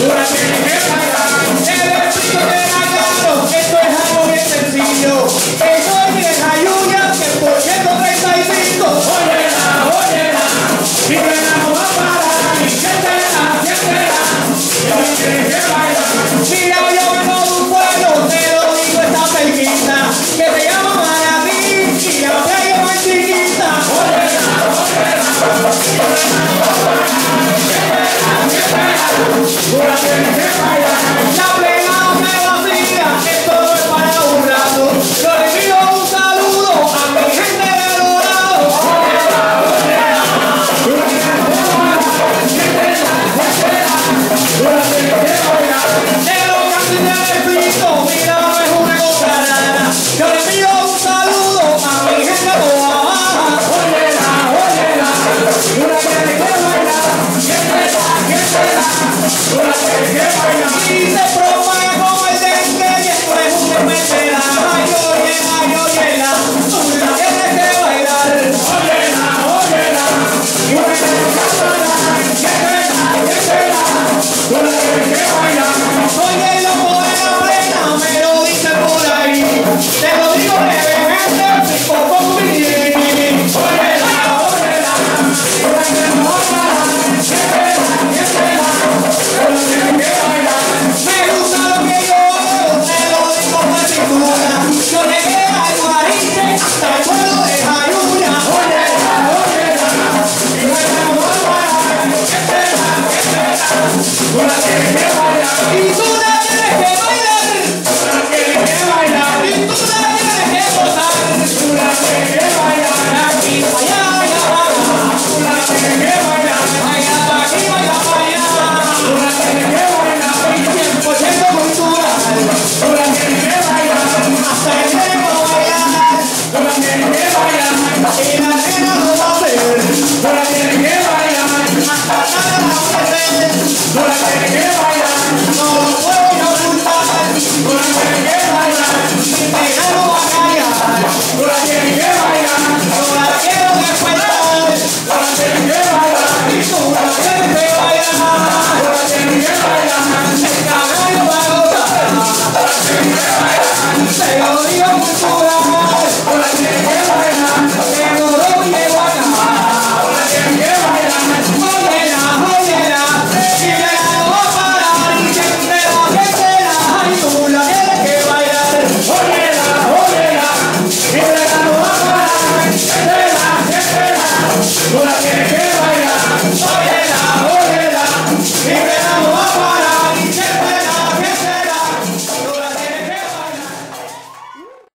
Una Washington.